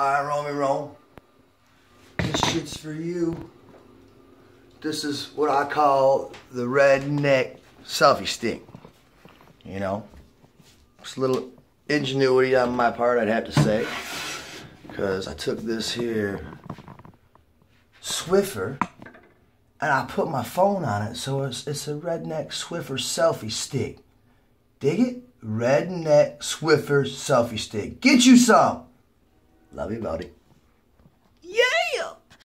Alright, Rome. This shit's for you. This is what I call the redneck selfie stick. You know? It's a little ingenuity on my part, I'd have to say. Because I took this here Swiffer and I put my phone on it, so it's, it's a redneck Swiffer selfie stick. Dig it? Redneck Swiffer selfie stick. Get you some! Love you, buddy.